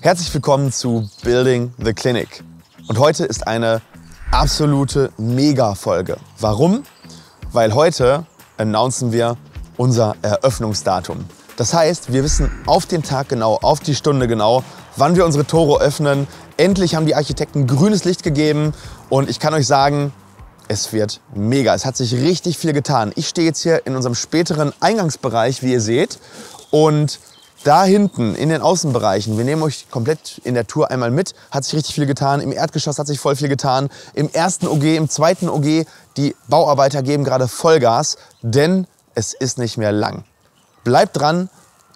Herzlich willkommen zu Building the Clinic. Und heute ist eine absolute Mega-Folge. Warum? Weil heute announcen wir unser Eröffnungsdatum. Das heißt, wir wissen auf den Tag genau, auf die Stunde genau, wann wir unsere Tore öffnen. Endlich haben die Architekten grünes Licht gegeben und ich kann euch sagen, es wird mega. Es hat sich richtig viel getan. Ich stehe jetzt hier in unserem späteren Eingangsbereich, wie ihr seht. Und da hinten in den Außenbereichen, wir nehmen euch komplett in der Tour einmal mit, hat sich richtig viel getan. Im Erdgeschoss hat sich voll viel getan. Im ersten OG, im zweiten OG, die Bauarbeiter geben gerade Vollgas, denn es ist nicht mehr lang. Bleibt dran,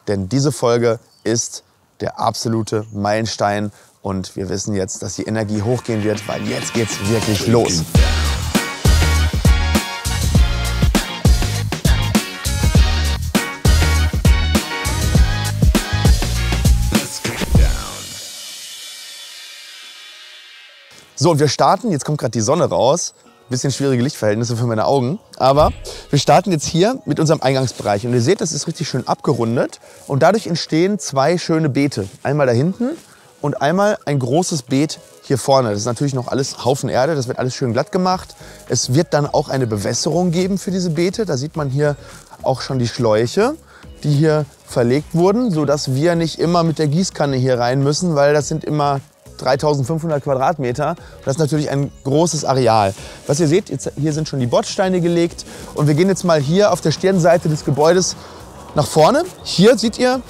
denn diese Folge ist der absolute Meilenstein und wir wissen jetzt, dass die Energie hochgehen wird, weil jetzt geht's wirklich los. So, und wir starten, jetzt kommt gerade die Sonne raus. Bisschen schwierige Lichtverhältnisse für meine Augen. Aber wir starten jetzt hier mit unserem Eingangsbereich. Und ihr seht, das ist richtig schön abgerundet. Und dadurch entstehen zwei schöne Beete. Einmal da hinten und einmal ein großes Beet hier vorne. Das ist natürlich noch alles Haufen Erde, das wird alles schön glatt gemacht. Es wird dann auch eine Bewässerung geben für diese Beete. Da sieht man hier auch schon die Schläuche, die hier verlegt wurden, sodass wir nicht immer mit der Gießkanne hier rein müssen, weil das sind immer 3500 Quadratmeter. Das ist natürlich ein großes Areal. Was ihr seht, jetzt, hier sind schon die Bordsteine gelegt. Und wir gehen jetzt mal hier auf der Stirnseite des Gebäudes nach vorne. Hier seht ihr,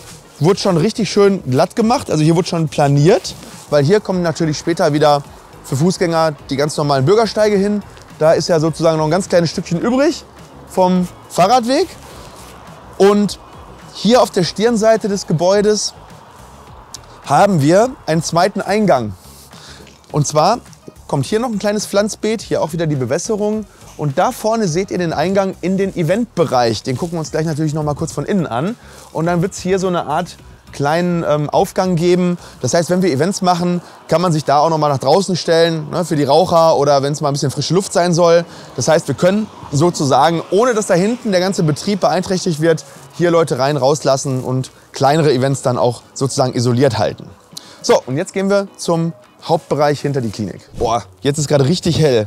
wurde schon richtig schön glatt gemacht. Also hier wurde schon planiert, weil hier kommen natürlich später wieder für Fußgänger die ganz normalen Bürgersteige hin. Da ist ja sozusagen noch ein ganz kleines Stückchen übrig vom Fahrradweg. Und hier auf der Stirnseite des Gebäudes haben wir einen zweiten Eingang. Und zwar kommt hier noch ein kleines Pflanzbeet, hier auch wieder die Bewässerung. Und da vorne seht ihr den Eingang in den Eventbereich. Den gucken wir uns gleich natürlich noch mal kurz von innen an. Und dann wird es hier so eine Art kleinen ähm, Aufgang geben. Das heißt, wenn wir Events machen, kann man sich da auch noch mal nach draußen stellen, ne, für die Raucher oder wenn es mal ein bisschen frische Luft sein soll. Das heißt, wir können sozusagen, ohne dass da hinten der ganze Betrieb beeinträchtigt wird, hier Leute rein, rauslassen und kleinere Events dann auch sozusagen isoliert halten. So, und jetzt gehen wir zum Hauptbereich hinter die Klinik. Boah, jetzt ist gerade richtig hell.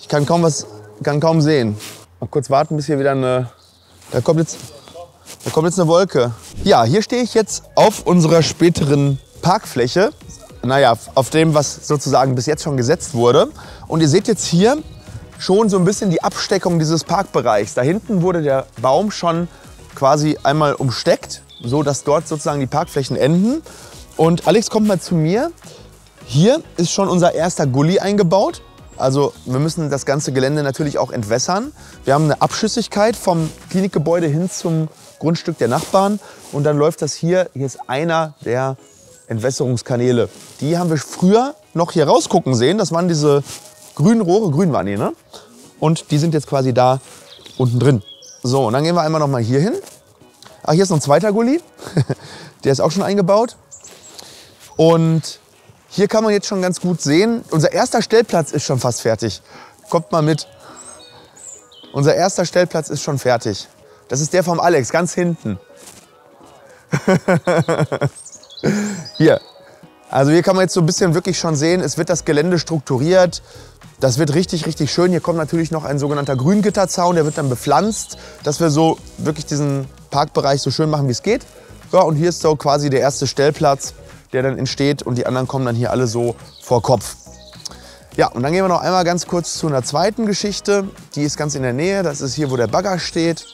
Ich kann kaum was, kann kaum sehen. Mal kurz warten, bis hier wieder eine. Da kommt jetzt, da kommt jetzt eine Wolke. Ja, hier stehe ich jetzt auf unserer späteren Parkfläche. Naja, auf dem, was sozusagen bis jetzt schon gesetzt wurde. Und ihr seht jetzt hier schon so ein bisschen die Absteckung dieses Parkbereichs. Da hinten wurde der Baum schon quasi einmal umsteckt, so dass dort sozusagen die Parkflächen enden. Und Alex kommt mal zu mir. Hier ist schon unser erster Gully eingebaut. Also wir müssen das ganze Gelände natürlich auch entwässern. Wir haben eine Abschüssigkeit vom Klinikgebäude hin zum Grundstück der Nachbarn. Und dann läuft das hier, hier ist einer der Entwässerungskanäle. Die haben wir früher noch hier rausgucken sehen. Das waren diese grünen Rohre, grün waren die, ne? Und die sind jetzt quasi da unten drin. So, und dann gehen wir einmal noch mal hier hin. Ach, hier ist noch ein zweiter Gully. der ist auch schon eingebaut. Und hier kann man jetzt schon ganz gut sehen, unser erster Stellplatz ist schon fast fertig. Kommt mal mit. Unser erster Stellplatz ist schon fertig. Das ist der vom Alex, ganz hinten. hier. Also hier kann man jetzt so ein bisschen wirklich schon sehen, es wird das Gelände strukturiert. Das wird richtig, richtig schön. Hier kommt natürlich noch ein sogenannter Grüngitterzaun, der wird dann bepflanzt, dass wir so wirklich diesen Parkbereich so schön machen, wie es geht. Ja, und hier ist so quasi der erste Stellplatz, der dann entsteht und die anderen kommen dann hier alle so vor Kopf. Ja, und dann gehen wir noch einmal ganz kurz zu einer zweiten Geschichte. Die ist ganz in der Nähe. Das ist hier, wo der Bagger steht.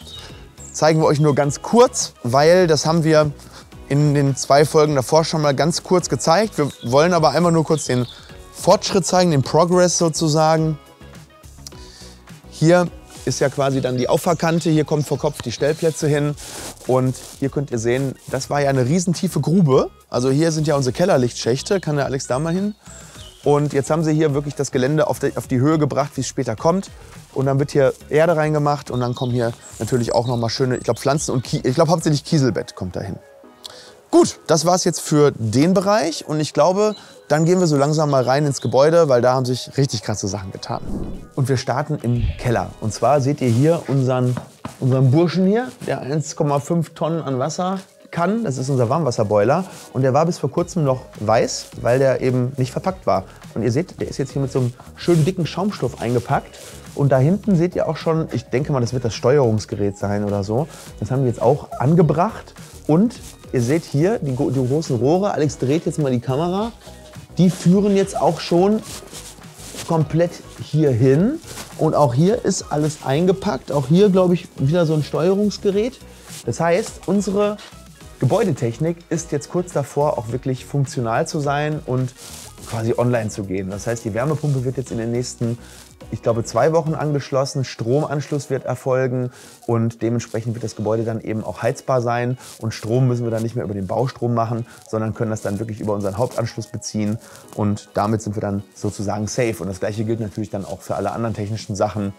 Zeigen wir euch nur ganz kurz, weil das haben wir in den zwei Folgen davor schon mal ganz kurz gezeigt. Wir wollen aber einmal nur kurz den Fortschritt zeigen, den Progress sozusagen. Hier ist ja quasi dann die Auffahrkante, hier kommt vor Kopf die Stellplätze hin und hier könnt ihr sehen, das war ja eine riesentiefe Grube. Also hier sind ja unsere Kellerlichtschächte, kann der Alex da mal hin. Und jetzt haben sie hier wirklich das Gelände auf die, auf die Höhe gebracht, wie es später kommt. Und dann wird hier Erde reingemacht und dann kommen hier natürlich auch noch mal schöne, ich glaube Pflanzen und Kie ich glaube hauptsächlich Kieselbett kommt dahin. Gut, das war es jetzt für den Bereich und ich glaube, dann gehen wir so langsam mal rein ins Gebäude, weil da haben sich richtig krasse Sachen getan. Und wir starten im Keller. Und zwar seht ihr hier unseren, unseren Burschen hier, der 1,5 Tonnen an Wasser kann. Das ist unser Warmwasserboiler. Und der war bis vor kurzem noch weiß, weil der eben nicht verpackt war. Und ihr seht, der ist jetzt hier mit so einem schönen dicken Schaumstoff eingepackt. Und da hinten seht ihr auch schon, ich denke mal, das wird das Steuerungsgerät sein oder so. Das haben wir jetzt auch angebracht. Und ihr seht hier die, die großen Rohre. Alex dreht jetzt mal die Kamera. Die führen jetzt auch schon komplett hier hin. Und auch hier ist alles eingepackt. Auch hier, glaube ich, wieder so ein Steuerungsgerät. Das heißt, unsere Gebäudetechnik ist jetzt kurz davor, auch wirklich funktional zu sein und quasi online zu gehen. Das heißt, die Wärmepumpe wird jetzt in den nächsten ich glaube, zwei Wochen angeschlossen. Stromanschluss wird erfolgen und dementsprechend wird das Gebäude dann eben auch heizbar sein. Und Strom müssen wir dann nicht mehr über den Baustrom machen, sondern können das dann wirklich über unseren Hauptanschluss beziehen. Und damit sind wir dann sozusagen safe. Und das Gleiche gilt natürlich dann auch für alle anderen technischen Sachen.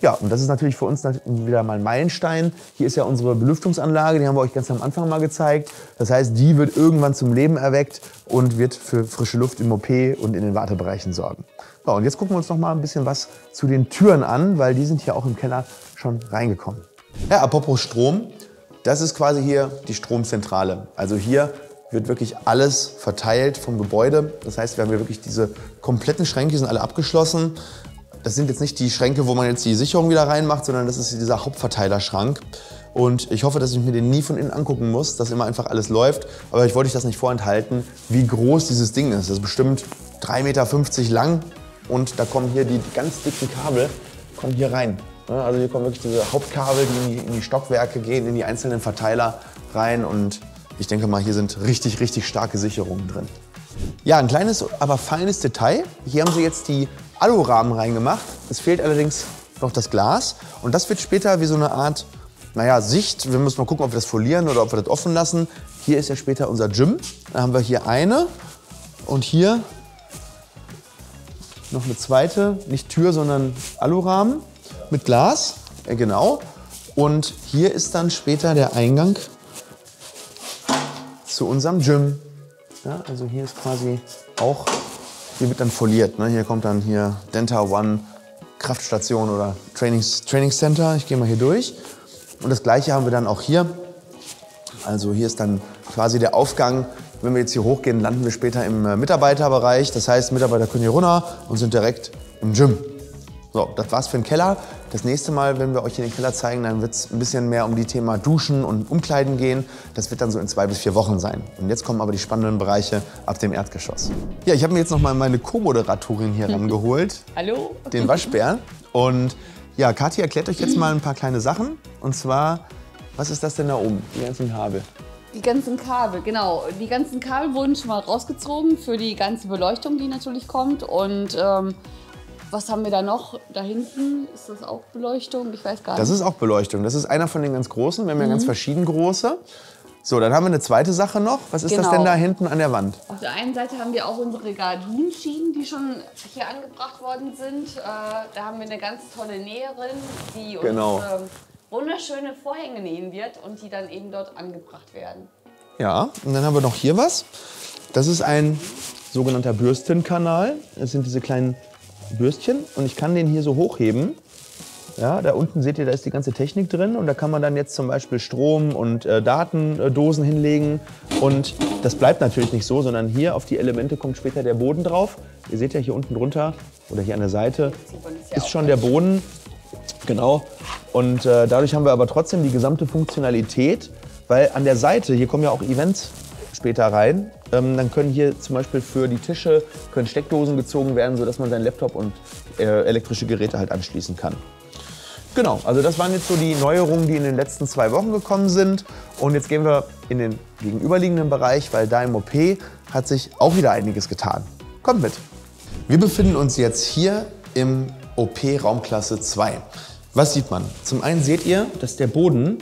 Ja, und das ist natürlich für uns wieder mal ein Meilenstein. Hier ist ja unsere Belüftungsanlage, die haben wir euch ganz am Anfang mal gezeigt. Das heißt, die wird irgendwann zum Leben erweckt und wird für frische Luft im OP und in den Wartebereichen sorgen. So, und jetzt gucken wir uns noch mal ein bisschen was zu den Türen an, weil die sind hier auch im Keller schon reingekommen. Ja, apropos Strom, das ist quasi hier die Stromzentrale. Also hier wird wirklich alles verteilt vom Gebäude. Das heißt, wir haben hier wirklich diese kompletten Schränke, die sind alle abgeschlossen. Das sind jetzt nicht die Schränke, wo man jetzt die Sicherung wieder reinmacht, sondern das ist dieser Hauptverteilerschrank. Und ich hoffe, dass ich mir den nie von innen angucken muss, dass immer einfach alles läuft. Aber ich wollte euch das nicht vorenthalten, wie groß dieses Ding ist. Das ist bestimmt 3,50 Meter lang und da kommen hier die ganz dicken Kabel kommen hier rein. Also hier kommen wirklich diese Hauptkabel, die in die, in die Stockwerke gehen, in die einzelnen Verteiler rein. Und ich denke mal, hier sind richtig, richtig starke Sicherungen drin. Ja, ein kleines, aber feines Detail. Hier haben sie jetzt die Alurahmen reingemacht. Es fehlt allerdings noch das Glas. Und das wird später wie so eine Art, naja, Sicht. Wir müssen mal gucken, ob wir das folieren oder ob wir das offen lassen. Hier ist ja später unser Gym. Da haben wir hier eine und hier noch eine zweite, nicht Tür, sondern Alurahmen mit Glas. Ja, genau. Und hier ist dann später der Eingang zu unserem Gym. Ja, also hier ist quasi auch hier wird dann foliert. Ne? Hier kommt dann hier Denta One Kraftstation oder Trainings, Training Center. Ich gehe mal hier durch. Und das gleiche haben wir dann auch hier. Also hier ist dann quasi der Aufgang. Wenn wir jetzt hier hochgehen, landen wir später im äh, Mitarbeiterbereich. Das heißt, Mitarbeiter können hier runter und sind direkt im Gym. So, das war's für den Keller. Das nächste Mal, wenn wir euch hier den Keller zeigen, dann wird es ein bisschen mehr um die Thema Duschen und Umkleiden gehen. Das wird dann so in zwei bis vier Wochen sein. Und jetzt kommen aber die spannenden Bereiche ab dem Erdgeschoss. Ja, ich habe mir jetzt noch mal meine Co-Moderatorin hier rangeholt. Hallo. Den Waschbär. Und ja, Kathi erklärt euch jetzt mal ein paar kleine Sachen. Und zwar, was ist das denn da oben? Die ganzen Kabel. Die ganzen Kabel, genau. Die ganzen Kabel wurden schon mal rausgezogen für die ganze Beleuchtung, die natürlich kommt. Und ähm, was haben wir da noch? Da hinten ist das auch Beleuchtung? Ich weiß gar nicht. Das ist auch Beleuchtung. Das ist einer von den ganz großen. Wir haben ja ganz mhm. verschieden große. So, dann haben wir eine zweite Sache noch. Was ist genau. das denn da hinten an der Wand? Auf der einen Seite haben wir auch unsere Gardinenschienen, die schon hier angebracht worden sind. Äh, da haben wir eine ganz tolle Näherin, die uns genau. äh, wunderschöne Vorhänge nähen wird und die dann eben dort angebracht werden. Ja, und dann haben wir noch hier was. Das ist ein sogenannter Bürstenkanal. Das sind diese kleinen Bürstchen und ich kann den hier so hochheben. Ja, da unten seht ihr, da ist die ganze Technik drin und da kann man dann jetzt zum Beispiel Strom und äh, Datendosen hinlegen. Und das bleibt natürlich nicht so, sondern hier auf die Elemente kommt später der Boden drauf. Ihr seht ja hier unten drunter oder hier an der Seite ist schon der Boden. Genau. Und äh, dadurch haben wir aber trotzdem die gesamte Funktionalität, weil an der Seite, hier kommen ja auch Events später rein. Ähm, dann können hier zum Beispiel für die Tische können Steckdosen gezogen werden, sodass man seinen Laptop und äh, elektrische Geräte halt anschließen kann. Genau, also das waren jetzt so die Neuerungen, die in den letzten zwei Wochen gekommen sind. Und jetzt gehen wir in den gegenüberliegenden Bereich, weil da im OP hat sich auch wieder einiges getan. Kommt mit. Wir befinden uns jetzt hier im OP Raumklasse 2. Was sieht man? Zum einen seht ihr, dass der Boden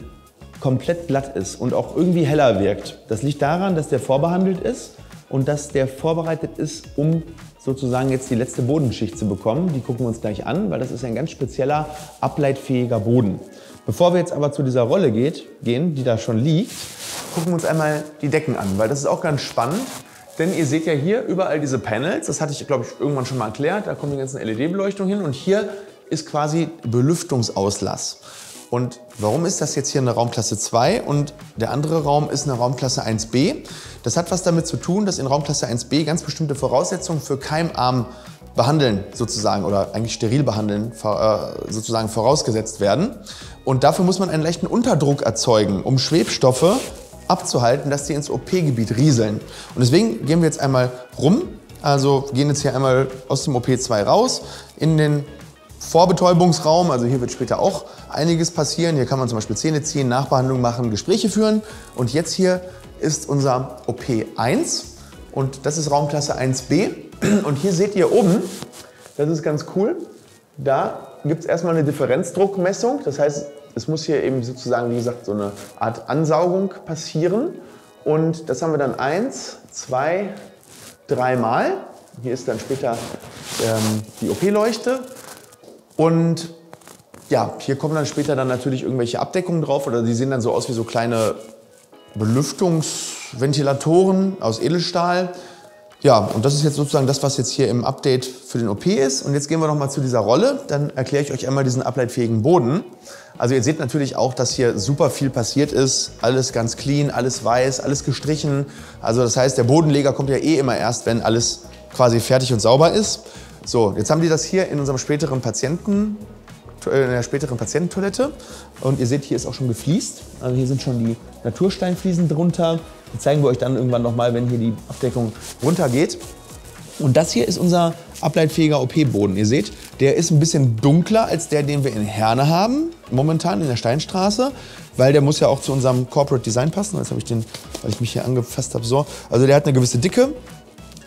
komplett glatt ist und auch irgendwie heller wirkt. Das liegt daran, dass der vorbehandelt ist und dass der vorbereitet ist, um sozusagen jetzt die letzte Bodenschicht zu bekommen. Die gucken wir uns gleich an, weil das ist ein ganz spezieller, ableitfähiger Boden. Bevor wir jetzt aber zu dieser Rolle geht, gehen, die da schon liegt, gucken wir uns einmal die Decken an, weil das ist auch ganz spannend. Denn ihr seht ja hier überall diese Panels, das hatte ich glaube ich irgendwann schon mal erklärt, da kommt die ganze LED-Beleuchtung hin und hier ist quasi Belüftungsauslass. Und warum ist das jetzt hier eine Raumklasse 2 und der andere Raum ist eine Raumklasse 1b? Das hat was damit zu tun, dass in Raumklasse 1b ganz bestimmte Voraussetzungen für keimarm behandeln sozusagen oder eigentlich steril behandeln äh, sozusagen vorausgesetzt werden. Und dafür muss man einen leichten Unterdruck erzeugen, um Schwebstoffe abzuhalten, dass die ins OP-Gebiet rieseln. Und deswegen gehen wir jetzt einmal rum, also gehen jetzt hier einmal aus dem OP2 raus in den Vorbetäubungsraum, also hier wird später auch einiges passieren. Hier kann man zum Beispiel Zähne ziehen, Nachbehandlung machen, Gespräche führen. Und jetzt hier ist unser OP1 und das ist Raumklasse 1b. Und hier seht ihr oben, das ist ganz cool, da gibt es erstmal eine Differenzdruckmessung. Das heißt, es muss hier eben sozusagen, wie gesagt, so eine Art Ansaugung passieren. Und das haben wir dann eins, zwei, dreimal. Hier ist dann später ähm, die OP-Leuchte. Und ja, hier kommen dann später dann natürlich irgendwelche Abdeckungen drauf oder die sehen dann so aus wie so kleine Belüftungsventilatoren aus Edelstahl. Ja, und das ist jetzt sozusagen das, was jetzt hier im Update für den OP ist. Und jetzt gehen wir noch mal zu dieser Rolle. Dann erkläre ich euch einmal diesen ableitfähigen Boden. Also ihr seht natürlich auch, dass hier super viel passiert ist. Alles ganz clean, alles weiß, alles gestrichen. Also das heißt, der Bodenleger kommt ja eh immer erst, wenn alles quasi fertig und sauber ist. So, jetzt haben die das hier in unserem späteren Patienten, äh, in der späteren Patiententoilette. Und ihr seht, hier ist auch schon gefliest. Also hier sind schon die Natursteinfliesen drunter. Die zeigen wir euch dann irgendwann nochmal, wenn hier die Abdeckung runtergeht. Und das hier ist unser ableitfähiger OP-Boden. Ihr seht, der ist ein bisschen dunkler als der, den wir in Herne haben, momentan in der Steinstraße, weil der muss ja auch zu unserem Corporate Design passen. Jetzt habe ich den, weil ich mich hier angefasst habe, so. Also der hat eine gewisse Dicke,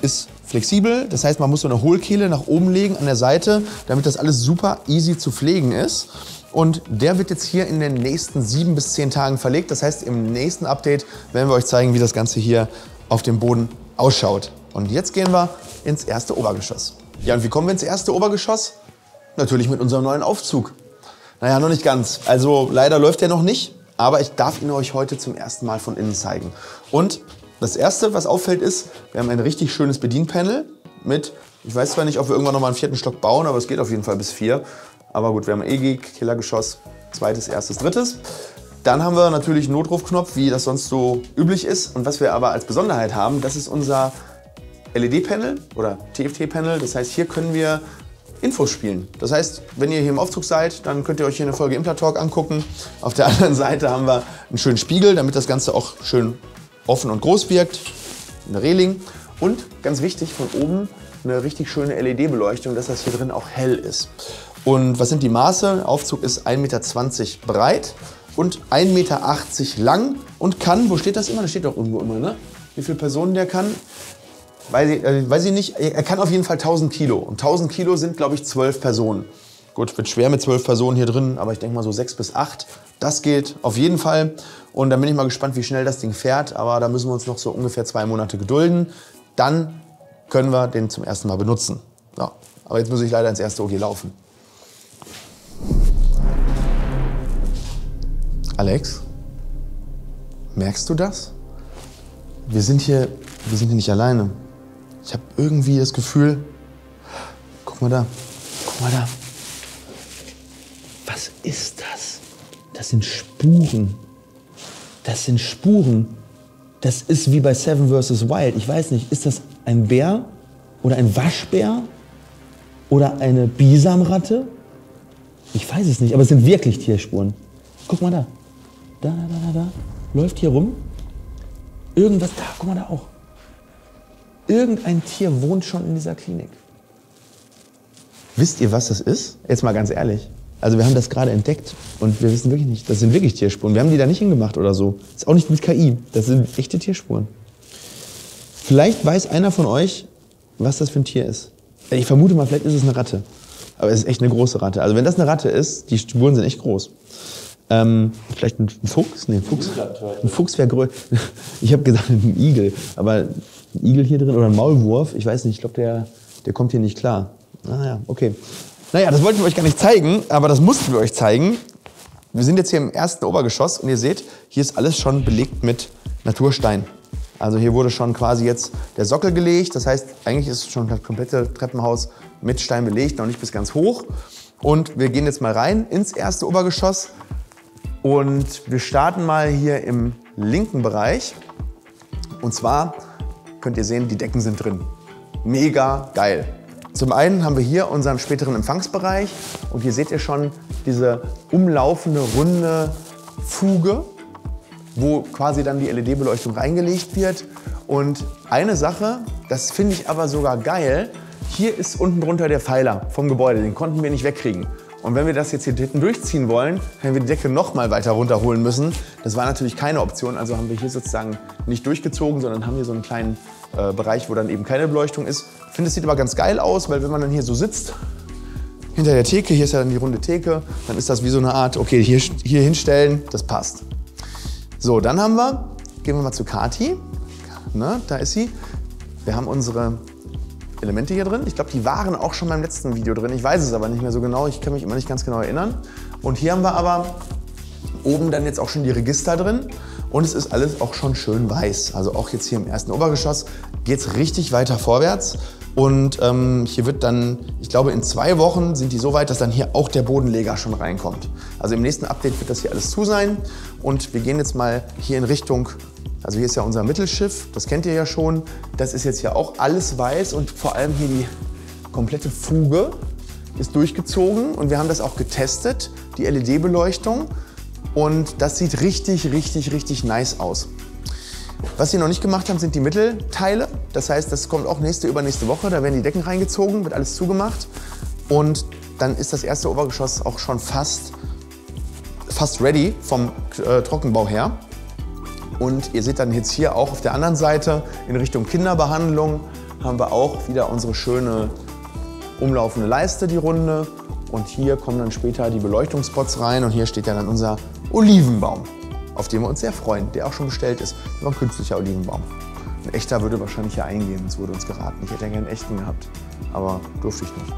ist flexibel. Das heißt, man muss so eine Hohlkehle nach oben legen an der Seite, damit das alles super easy zu pflegen ist. Und der wird jetzt hier in den nächsten sieben bis zehn Tagen verlegt. Das heißt, im nächsten Update werden wir euch zeigen, wie das Ganze hier auf dem Boden ausschaut. Und jetzt gehen wir ins erste Obergeschoss. Ja, und wie kommen wir ins erste Obergeschoss? Natürlich mit unserem neuen Aufzug. Naja, noch nicht ganz. Also leider läuft der noch nicht, aber ich darf ihn euch heute zum ersten Mal von innen zeigen. Und das erste, was auffällt, ist, wir haben ein richtig schönes Bedienpanel mit, ich weiß zwar nicht, ob wir irgendwann noch mal einen vierten Stock bauen, aber es geht auf jeden Fall bis vier. Aber gut, wir haben EG, Killergeschoss, zweites, erstes, drittes. Dann haben wir natürlich einen Notrufknopf, wie das sonst so üblich ist. Und was wir aber als Besonderheit haben, das ist unser LED-Panel oder TFT-Panel. Das heißt, hier können wir Infos spielen. Das heißt, wenn ihr hier im Aufzug seid, dann könnt ihr euch hier eine Folge Implatalk angucken. Auf der anderen Seite haben wir einen schönen Spiegel, damit das Ganze auch schön offen und groß wirkt, eine Reling und ganz wichtig von oben eine richtig schöne LED-Beleuchtung, dass das hier drin auch hell ist. Und was sind die Maße? Aufzug ist 1,20 Meter breit und 1,80 Meter lang und kann, wo steht das immer? Das steht doch irgendwo immer, ne? Wie viele Personen der kann? Weiß ich, äh, weiß ich nicht. Er kann auf jeden Fall 1000 Kilo. Und 1000 Kilo sind, glaube ich, 12 Personen. Gut, wird schwer mit 12 Personen hier drin, aber ich denke mal so 6 bis 8. Das geht auf jeden Fall. Und dann bin ich mal gespannt, wie schnell das Ding fährt. Aber da müssen wir uns noch so ungefähr zwei Monate gedulden. Dann können wir den zum ersten Mal benutzen. Ja. Aber jetzt muss ich leider ins erste OG laufen. Alex, merkst du das? Wir sind hier, wir sind hier nicht alleine. Ich habe irgendwie das Gefühl, guck mal da, guck mal da. Was ist das? Das sind Spuren. Das sind Spuren. Das ist wie bei Seven vs. Wild. Ich weiß nicht, ist das ein Bär oder ein Waschbär oder eine Bisamratte? Ich weiß es nicht, aber es sind wirklich Tierspuren. Guck mal da. Da, da, da, da. Läuft hier rum. Irgendwas, da, guck mal da auch. Irgendein Tier wohnt schon in dieser Klinik. Wisst ihr, was das ist? Jetzt mal ganz ehrlich. Also wir haben das gerade entdeckt und wir wissen wirklich nicht, das sind wirklich Tierspuren. Wir haben die da nicht hingemacht oder so. Das ist auch nicht mit KI, das sind echte Tierspuren. Vielleicht weiß einer von euch, was das für ein Tier ist. Ich vermute mal, vielleicht ist es eine Ratte. Aber es ist echt eine große Ratte. Also wenn das eine Ratte ist, die Spuren sind echt groß. Ähm, vielleicht ein Fuchs? Nee, ein Fuchs. Ein Fuchs wäre größer. Ich habe gesagt, ein Igel. Aber ein Igel hier drin oder ein Maulwurf, ich weiß nicht, ich glaube, der, der kommt hier nicht klar. Ah ja, okay. Naja, das wollten wir euch gar nicht zeigen, aber das mussten wir euch zeigen. Wir sind jetzt hier im ersten Obergeschoss und ihr seht, hier ist alles schon belegt mit Naturstein. Also hier wurde schon quasi jetzt der Sockel gelegt. Das heißt, eigentlich ist schon das komplette Treppenhaus mit Stein belegt, noch nicht bis ganz hoch. Und wir gehen jetzt mal rein ins erste Obergeschoss. Und wir starten mal hier im linken Bereich. Und zwar könnt ihr sehen, die Decken sind drin. Mega geil. Zum einen haben wir hier unseren späteren Empfangsbereich und hier seht ihr schon diese umlaufende runde Fuge, wo quasi dann die LED-Beleuchtung reingelegt wird. Und eine Sache, das finde ich aber sogar geil, hier ist unten drunter der Pfeiler vom Gebäude, den konnten wir nicht wegkriegen. Und wenn wir das jetzt hier hinten durchziehen wollen, hätten wir die Decke noch mal weiter runterholen müssen. Das war natürlich keine Option, also haben wir hier sozusagen nicht durchgezogen, sondern haben hier so einen kleinen äh, Bereich, wo dann eben keine Beleuchtung ist. Ich finde, es sieht aber ganz geil aus, weil wenn man dann hier so sitzt, hinter der Theke, hier ist ja dann die runde Theke, dann ist das wie so eine Art, okay, hier, hier hinstellen, das passt. So, dann haben wir, gehen wir mal zu Kati, ne, da ist sie. Wir haben unsere Elemente hier drin. Ich glaube, die waren auch schon beim letzten Video drin. Ich weiß es aber nicht mehr so genau. Ich kann mich immer nicht ganz genau erinnern. Und hier haben wir aber oben dann jetzt auch schon die Register drin. Und es ist alles auch schon schön weiß. Also auch jetzt hier im ersten Obergeschoss geht es richtig weiter vorwärts. Und ähm, hier wird dann, ich glaube in zwei Wochen sind die so weit, dass dann hier auch der Bodenleger schon reinkommt. Also im nächsten Update wird das hier alles zu sein. Und wir gehen jetzt mal hier in Richtung also hier ist ja unser Mittelschiff, das kennt ihr ja schon. Das ist jetzt ja auch alles weiß und vor allem hier die komplette Fuge ist durchgezogen und wir haben das auch getestet, die LED-Beleuchtung. Und das sieht richtig, richtig, richtig nice aus. Was sie noch nicht gemacht haben, sind die Mittelteile. Das heißt, das kommt auch nächste, übernächste Woche. Da werden die Decken reingezogen, wird alles zugemacht. Und dann ist das erste Obergeschoss auch schon fast, fast ready vom äh, Trockenbau her. Und ihr seht dann jetzt hier auch auf der anderen Seite in Richtung Kinderbehandlung haben wir auch wieder unsere schöne umlaufende Leiste, die runde. Und hier kommen dann später die Beleuchtungsspots rein und hier steht ja dann unser Olivenbaum, auf den wir uns sehr freuen, der auch schon bestellt ist. Das war ein künstlicher Olivenbaum. Ein echter würde wahrscheinlich hier eingehen, es wurde uns geraten. Ich hätte ja gerne einen echten gehabt, aber durfte ich nicht.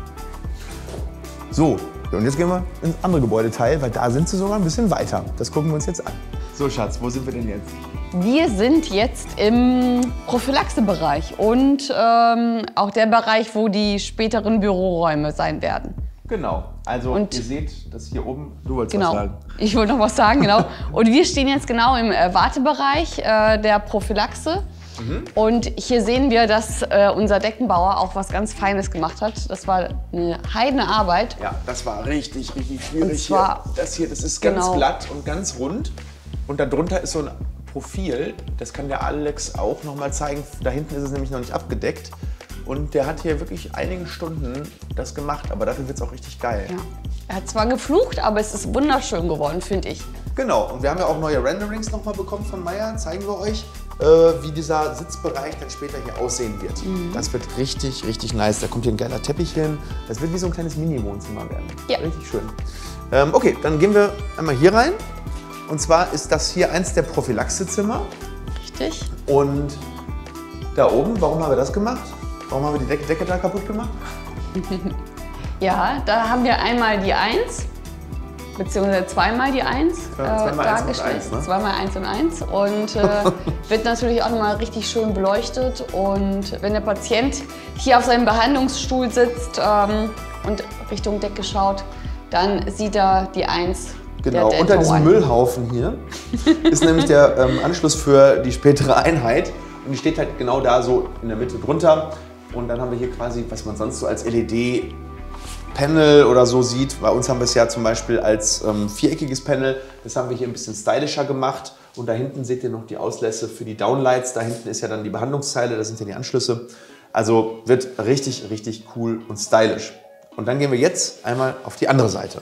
So, und jetzt gehen wir ins andere Gebäudeteil, weil da sind sie sogar ein bisschen weiter. Das gucken wir uns jetzt an. So, Schatz, wo sind wir denn jetzt? Wir sind jetzt im Prophylaxebereich und ähm, auch der Bereich, wo die späteren Büroräume sein werden. Genau. Also und ihr seht, dass hier oben, du wolltest genau. was sagen. Ich wollte noch was sagen, genau. und wir stehen jetzt genau im äh, Wartebereich äh, der Prophylaxe. Mhm. Und hier sehen wir, dass äh, unser Deckenbauer auch was ganz Feines gemacht hat. Das war eine heidene Arbeit. Ja, das war richtig, richtig schwierig. Und zwar, hier. Das hier, das ist ganz genau. glatt und ganz rund. Und darunter ist so ein Profil, das kann der Alex auch noch mal zeigen. Da hinten ist es nämlich noch nicht abgedeckt. Und der hat hier wirklich einige Stunden das gemacht, aber dafür wird es auch richtig geil. Ja. Er hat zwar geflucht, aber es ist wunderschön geworden, finde ich. Genau, und wir haben ja auch neue Renderings noch mal bekommen von Meier. Zeigen wir euch, äh, wie dieser Sitzbereich dann später hier aussehen wird. Mhm. Das wird richtig, richtig nice. Da kommt hier ein geiler Teppich hin. Das wird wie so ein kleines Mini-Wohnzimmer werden. Ja. Richtig schön. Ähm, okay, dann gehen wir einmal hier rein. Und zwar ist das hier eins der Prophylaxezimmer. Richtig. Und da oben, warum haben wir das gemacht? Warum haben wir die Decke, Decke da kaputt gemacht? ja, da haben wir einmal die 1, beziehungsweise zweimal die 1 ja, äh, dargestellt. 1 ne? Zweimal 1 und 1. Und äh, wird natürlich auch nochmal richtig schön beleuchtet. Und wenn der Patient hier auf seinem Behandlungsstuhl sitzt ähm, und Richtung Decke schaut, dann sieht er die 1 Genau, unter diesem Müllhaufen hier ist nämlich der ähm, Anschluss für die spätere Einheit. Und die steht halt genau da so in der Mitte drunter. Und dann haben wir hier quasi, was man sonst so als LED-Panel oder so sieht. Bei uns haben wir es ja zum Beispiel als ähm, viereckiges Panel. Das haben wir hier ein bisschen stylischer gemacht. Und da hinten seht ihr noch die Auslässe für die Downlights. Da hinten ist ja dann die Behandlungsteile, das sind ja die Anschlüsse. Also wird richtig, richtig cool und stylisch. Und dann gehen wir jetzt einmal auf die andere Seite.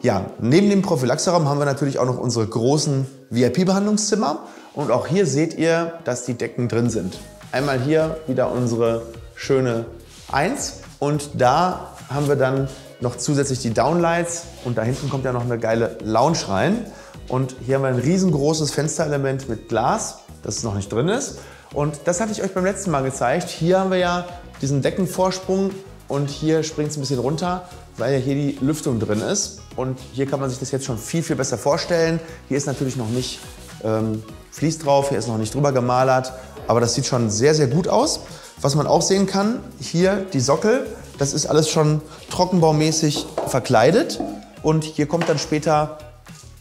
Ja, neben dem Prophylaxeraum haben wir natürlich auch noch unsere großen VIP-Behandlungszimmer. Und auch hier seht ihr, dass die Decken drin sind. Einmal hier wieder unsere schöne 1 und da haben wir dann noch zusätzlich die Downlights und da hinten kommt ja noch eine geile Lounge rein. Und hier haben wir ein riesengroßes Fensterelement mit Glas, das noch nicht drin ist. Und das hatte ich euch beim letzten Mal gezeigt. Hier haben wir ja diesen Deckenvorsprung und hier springt es ein bisschen runter, weil ja hier die Lüftung drin ist. Und hier kann man sich das jetzt schon viel, viel besser vorstellen. Hier ist natürlich noch nicht ähm, Vlies drauf, hier ist noch nicht drüber gemalert, aber das sieht schon sehr, sehr gut aus. Was man auch sehen kann, hier die Sockel, das ist alles schon trockenbaumäßig verkleidet. Und hier kommt dann später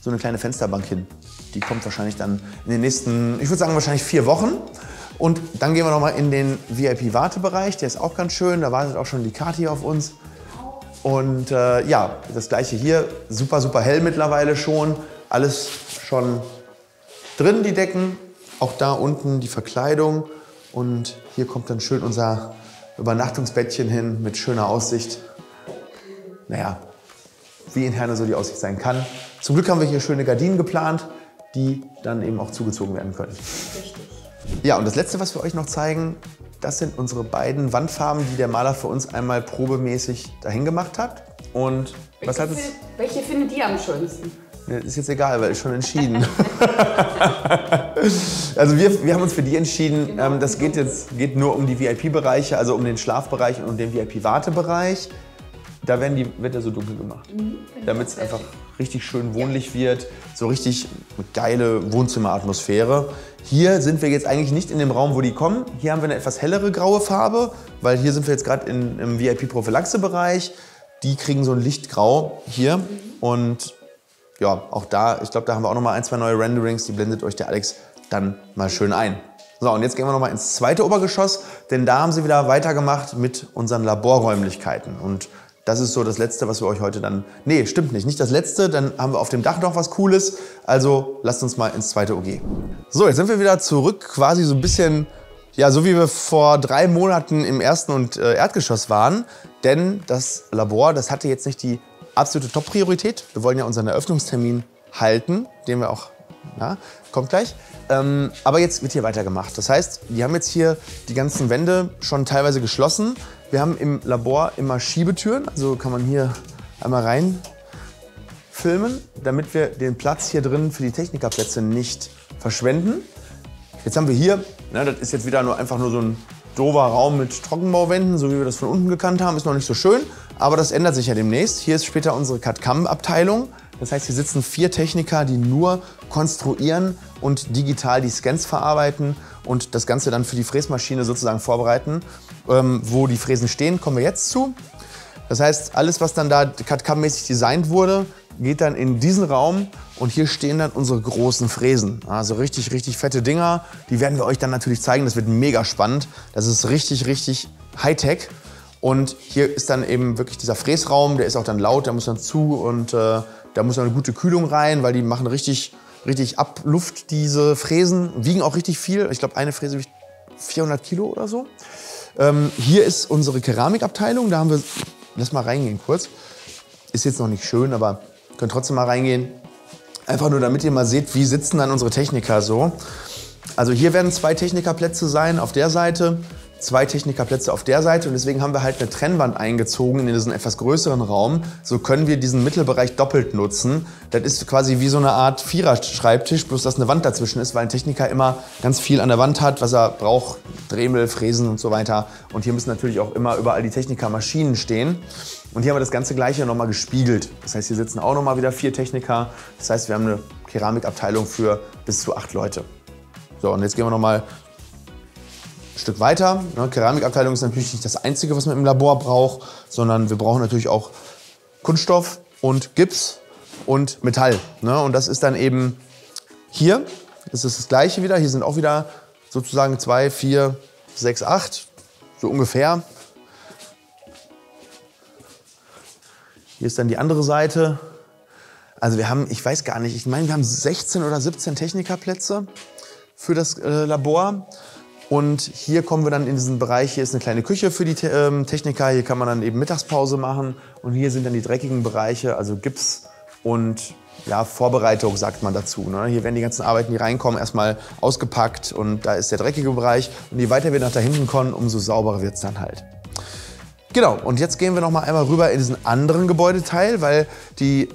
so eine kleine Fensterbank hin. Die kommt wahrscheinlich dann in den nächsten, ich würde sagen wahrscheinlich vier Wochen. Und dann gehen wir nochmal in den VIP-Wartebereich, der ist auch ganz schön. Da wartet auch schon die Kati auf uns. Und äh, ja, das gleiche hier, super, super hell mittlerweile schon. Alles schon drin, die Decken. Auch da unten die Verkleidung. Und hier kommt dann schön unser Übernachtungsbettchen hin mit schöner Aussicht. Naja, wie in Herne so die Aussicht sein kann. Zum Glück haben wir hier schöne Gardinen geplant, die dann eben auch zugezogen werden können. Richtig. Ja, und das Letzte, was wir euch noch zeigen, das sind unsere beiden Wandfarben, die der Maler für uns einmal probemäßig dahin gemacht hat. Und welche was hat es? Welche findet ihr am schönsten? Ist jetzt egal, weil ist schon entschieden. also wir, wir haben uns für die entschieden. Genau. Ähm, das geht jetzt geht nur um die VIP-Bereiche, also um den Schlafbereich und um den VIP-Wartebereich. Da werden die, wird er so dunkel gemacht, mhm, damit es einfach richtig schön wohnlich wird, so richtig geile Wohnzimmeratmosphäre. Hier sind wir jetzt eigentlich nicht in dem Raum, wo die kommen. Hier haben wir eine etwas hellere graue Farbe, weil hier sind wir jetzt gerade im VIP-Prophylaxe-Bereich. Die kriegen so ein Lichtgrau hier und ja, auch da, ich glaube, da haben wir auch noch mal ein, zwei neue Renderings, die blendet euch der Alex dann mal schön ein. So, und jetzt gehen wir noch mal ins zweite Obergeschoss, denn da haben sie wieder weitergemacht mit unseren Laborräumlichkeiten. Und das ist so das Letzte, was wir euch heute dann... Nee, stimmt nicht. Nicht das Letzte, dann haben wir auf dem Dach noch was Cooles. Also lasst uns mal ins zweite OG. So, jetzt sind wir wieder zurück, quasi so ein bisschen... Ja, so wie wir vor drei Monaten im ersten und äh, Erdgeschoss waren. Denn das Labor, das hatte jetzt nicht die absolute Top-Priorität. Wir wollen ja unseren Eröffnungstermin halten, den wir auch... Na, kommt gleich. Ähm, aber jetzt wird hier weitergemacht. Das heißt, die haben jetzt hier die ganzen Wände schon teilweise geschlossen. Wir haben im Labor immer Schiebetüren, also kann man hier einmal rein filmen, damit wir den Platz hier drin für die Technikerplätze nicht verschwenden. Jetzt haben wir hier, ne, das ist jetzt wieder nur einfach nur so ein dover Raum mit Trockenbauwänden, so wie wir das von unten gekannt haben, ist noch nicht so schön, aber das ändert sich ja demnächst. Hier ist später unsere CAD-CAM-Abteilung. Das heißt, hier sitzen vier Techniker, die nur konstruieren und digital die Scans verarbeiten und das Ganze dann für die Fräsmaschine sozusagen vorbereiten. Ähm, wo die Fräsen stehen, kommen wir jetzt zu. Das heißt, alles, was dann da CAD-CAM-mäßig designt wurde, geht dann in diesen Raum und hier stehen dann unsere großen Fräsen. Also richtig, richtig fette Dinger. Die werden wir euch dann natürlich zeigen. Das wird mega spannend. Das ist richtig, richtig Hightech. Und hier ist dann eben wirklich dieser Fräsraum, der ist auch dann laut, der muss dann zu und äh, da muss dann eine gute Kühlung rein, weil die machen richtig, richtig Abluft, diese Fräsen. Wiegen auch richtig viel. Ich glaube, eine Fräse wiegt 400 Kilo oder so. Ähm, hier ist unsere Keramikabteilung. Da haben wir, lass mal reingehen kurz. Ist jetzt noch nicht schön, aber könnt trotzdem mal reingehen. Einfach nur, damit ihr mal seht, wie sitzen dann unsere Techniker so. Also hier werden zwei Technikerplätze sein auf der Seite zwei Technikerplätze auf der Seite und deswegen haben wir halt eine Trennwand eingezogen in diesen etwas größeren Raum. So können wir diesen Mittelbereich doppelt nutzen. Das ist quasi wie so eine Art Vierer-Schreibtisch, bloß dass eine Wand dazwischen ist, weil ein Techniker immer ganz viel an der Wand hat, was er braucht, Dremel, Fräsen und so weiter. Und hier müssen natürlich auch immer überall die Techniker-Maschinen stehen. Und hier haben wir das ganze Gleiche nochmal gespiegelt. Das heißt, hier sitzen auch nochmal wieder vier Techniker. Das heißt, wir haben eine Keramikabteilung für bis zu acht Leute. So, und jetzt gehen wir nochmal Stück weiter. Ne, Keramikabteilung ist natürlich nicht das Einzige, was man im Labor braucht, sondern wir brauchen natürlich auch Kunststoff und Gips und Metall. Ne? Und das ist dann eben hier, das ist das gleiche wieder. Hier sind auch wieder sozusagen zwei, vier, sechs, acht, so ungefähr. Hier ist dann die andere Seite. Also wir haben, ich weiß gar nicht, ich meine, wir haben 16 oder 17 Technikerplätze für das äh, Labor. Und hier kommen wir dann in diesen Bereich, hier ist eine kleine Küche für die ähm, Techniker, hier kann man dann eben Mittagspause machen. Und hier sind dann die dreckigen Bereiche, also Gips und ja, Vorbereitung sagt man dazu. Ne? Hier werden die ganzen Arbeiten, die reinkommen, erstmal ausgepackt und da ist der dreckige Bereich. Und je weiter wir nach da hinten kommen, umso sauberer wird es dann halt. Genau, und jetzt gehen wir noch mal einmal rüber in diesen anderen Gebäudeteil, weil die,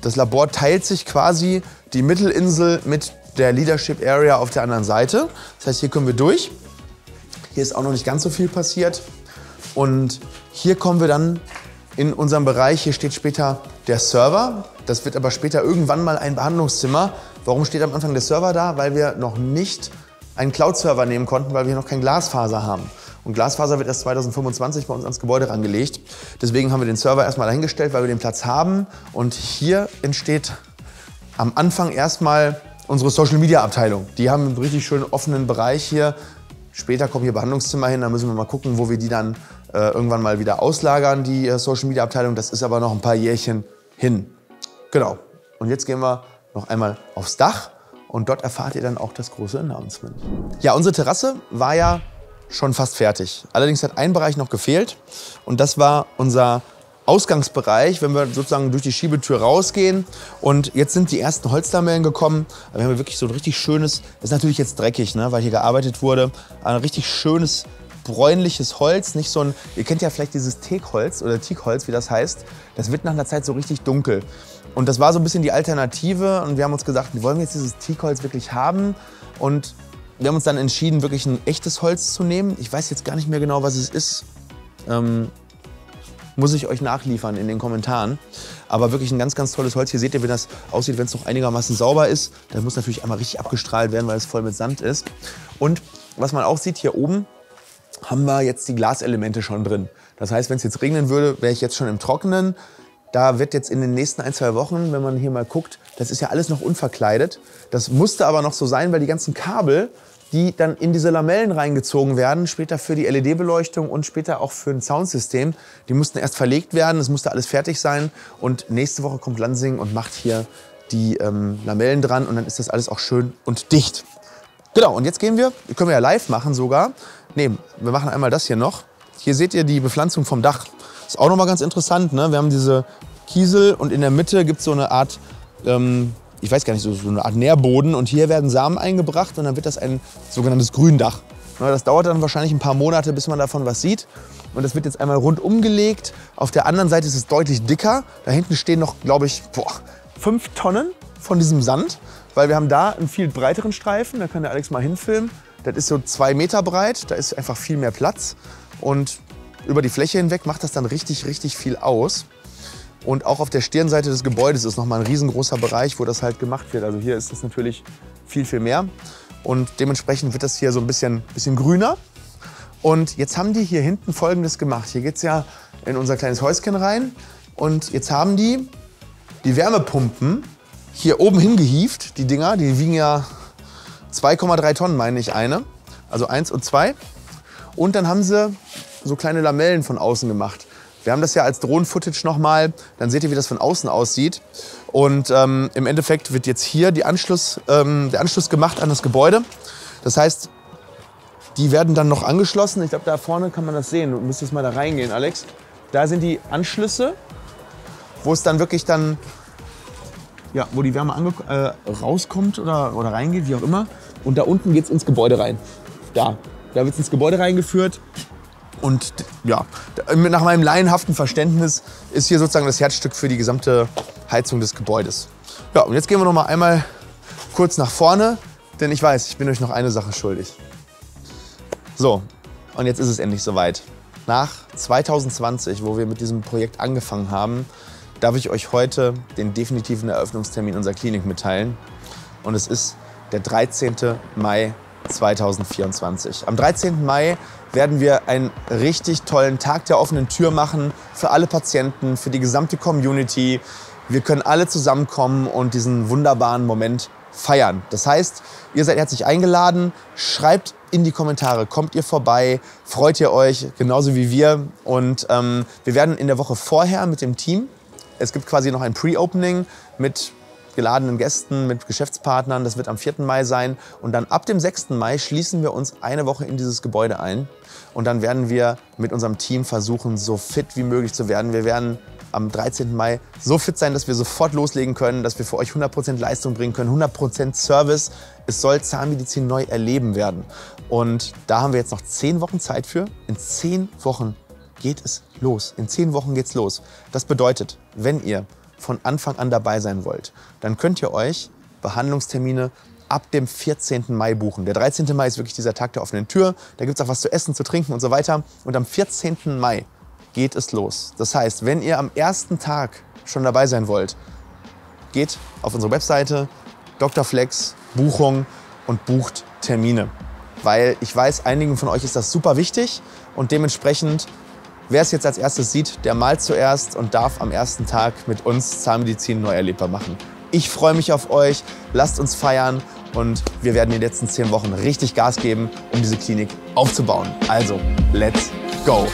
das Labor teilt sich quasi die Mittelinsel mit der Leadership Area auf der anderen Seite. Das heißt, hier kommen wir durch. Hier ist auch noch nicht ganz so viel passiert. Und hier kommen wir dann in unserem Bereich. Hier steht später der Server. Das wird aber später irgendwann mal ein Behandlungszimmer. Warum steht am Anfang der Server da? Weil wir noch nicht einen Cloud-Server nehmen konnten, weil wir noch kein Glasfaser haben. Und Glasfaser wird erst 2025 bei uns ans Gebäude rangelegt. Deswegen haben wir den Server erstmal dahingestellt, weil wir den Platz haben. Und hier entsteht am Anfang erstmal unsere Social Media Abteilung. Die haben einen richtig schönen offenen Bereich hier. Später kommen hier Behandlungszimmer hin, da müssen wir mal gucken, wo wir die dann äh, irgendwann mal wieder auslagern, die äh, Social Media Abteilung. Das ist aber noch ein paar Jährchen hin. Genau. Und jetzt gehen wir noch einmal aufs Dach und dort erfahrt ihr dann auch das große Announcement. Ja, unsere Terrasse war ja schon fast fertig. Allerdings hat ein Bereich noch gefehlt und das war unser Ausgangsbereich, wenn wir sozusagen durch die Schiebetür rausgehen. Und jetzt sind die ersten Holzlamellen gekommen. Wir haben wirklich so ein richtig schönes, ist natürlich jetzt dreckig, ne, weil hier gearbeitet wurde, ein richtig schönes bräunliches Holz, nicht so ein, ihr kennt ja vielleicht dieses Teakholz oder Teakholz, wie das heißt. Das wird nach einer Zeit so richtig dunkel. Und das war so ein bisschen die Alternative und wir haben uns gesagt, wollen wir jetzt dieses Teakholz wirklich haben? Und wir haben uns dann entschieden, wirklich ein echtes Holz zu nehmen. Ich weiß jetzt gar nicht mehr genau, was es ist. Ähm, muss ich euch nachliefern in den Kommentaren. Aber wirklich ein ganz, ganz tolles Holz. Hier seht ihr, wie das aussieht, wenn es noch einigermaßen sauber ist. Das muss natürlich einmal richtig abgestrahlt werden, weil es voll mit Sand ist. Und was man auch sieht, hier oben haben wir jetzt die Glaselemente schon drin. Das heißt, wenn es jetzt regnen würde, wäre ich jetzt schon im Trockenen. Da wird jetzt in den nächsten ein, zwei Wochen, wenn man hier mal guckt, das ist ja alles noch unverkleidet. Das musste aber noch so sein, weil die ganzen Kabel die dann in diese Lamellen reingezogen werden, später für die LED-Beleuchtung und später auch für ein Soundsystem. Die mussten erst verlegt werden, es musste alles fertig sein. Und nächste Woche kommt Lansing und macht hier die ähm, Lamellen dran und dann ist das alles auch schön und dicht. Genau, und jetzt gehen wir, können wir ja live machen sogar. Ne, wir machen einmal das hier noch. Hier seht ihr die Bepflanzung vom Dach. Ist auch nochmal ganz interessant. Ne? Wir haben diese Kiesel und in der Mitte gibt es so eine Art ähm, ich weiß gar nicht, so, so eine Art Nährboden. Und hier werden Samen eingebracht und dann wird das ein sogenanntes Gründach. Das dauert dann wahrscheinlich ein paar Monate, bis man davon was sieht. Und das wird jetzt einmal rundum gelegt. Auf der anderen Seite ist es deutlich dicker. Da hinten stehen noch, glaube ich, boah, fünf Tonnen von diesem Sand. Weil wir haben da einen viel breiteren Streifen. Da kann der Alex mal hinfilmen. Das ist so zwei Meter breit. Da ist einfach viel mehr Platz. Und über die Fläche hinweg macht das dann richtig, richtig viel aus. Und auch auf der Stirnseite des Gebäudes ist nochmal ein riesengroßer Bereich, wo das halt gemacht wird. Also hier ist es natürlich viel, viel mehr. Und dementsprechend wird das hier so ein bisschen, bisschen grüner. Und jetzt haben die hier hinten Folgendes gemacht. Hier geht es ja in unser kleines Häuschen rein. Und jetzt haben die die Wärmepumpen hier oben hingehieft, die Dinger. Die wiegen ja 2,3 Tonnen, meine ich, eine. Also eins und zwei. Und dann haben sie so kleine Lamellen von außen gemacht. Wir haben das ja als Drohnen-Footage nochmal. Dann seht ihr, wie das von außen aussieht. Und ähm, im Endeffekt wird jetzt hier Anschluss, ähm, der Anschluss gemacht an das Gebäude. Das heißt, die werden dann noch angeschlossen. Ich glaube, da vorne kann man das sehen. Du müsstest mal da reingehen, Alex. Da sind die Anschlüsse, wo es dann wirklich dann, ja, wo die Wärme äh, rauskommt oder, oder reingeht, wie auch immer. Und da unten geht es ins Gebäude rein. Da. Da wird es ins Gebäude reingeführt. Und ja, nach meinem laienhaften Verständnis ist hier sozusagen das Herzstück für die gesamte Heizung des Gebäudes. Ja, und jetzt gehen wir noch mal einmal kurz nach vorne, denn ich weiß, ich bin euch noch eine Sache schuldig. So, und jetzt ist es endlich soweit. Nach 2020, wo wir mit diesem Projekt angefangen haben, darf ich euch heute den definitiven Eröffnungstermin unserer Klinik mitteilen. Und es ist der 13. Mai 2024. Am 13. Mai werden wir einen richtig tollen Tag der offenen Tür machen für alle Patienten, für die gesamte Community. Wir können alle zusammenkommen und diesen wunderbaren Moment feiern. Das heißt, ihr seid herzlich eingeladen. Schreibt in die Kommentare, kommt ihr vorbei, freut ihr euch, genauso wie wir. Und ähm, wir werden in der Woche vorher mit dem Team, es gibt quasi noch ein Pre-Opening mit geladenen Gästen, mit Geschäftspartnern. Das wird am 4. Mai sein. Und dann ab dem 6. Mai schließen wir uns eine Woche in dieses Gebäude ein. Und dann werden wir mit unserem Team versuchen, so fit wie möglich zu werden. Wir werden am 13. Mai so fit sein, dass wir sofort loslegen können, dass wir für euch 100% Leistung bringen können, 100% Service. Es soll Zahnmedizin neu erleben werden. Und da haben wir jetzt noch 10 Wochen Zeit für. In 10 Wochen geht es los. In 10 Wochen geht es los. Das bedeutet, wenn ihr von Anfang an dabei sein wollt, dann könnt ihr euch Behandlungstermine ab dem 14. Mai buchen. Der 13. Mai ist wirklich dieser Tag der offenen Tür. Da gibt es auch was zu essen, zu trinken und so weiter. Und am 14. Mai geht es los. Das heißt, wenn ihr am ersten Tag schon dabei sein wollt, geht auf unsere Webseite Dr. Flex Buchung und bucht Termine. Weil ich weiß, einigen von euch ist das super wichtig und dementsprechend Wer es jetzt als erstes sieht, der malt zuerst und darf am ersten Tag mit uns Zahnmedizin neu erlebbar machen. Ich freue mich auf euch. Lasst uns feiern und wir werden in den letzten zehn Wochen richtig Gas geben, um diese Klinik aufzubauen. Also, let's go!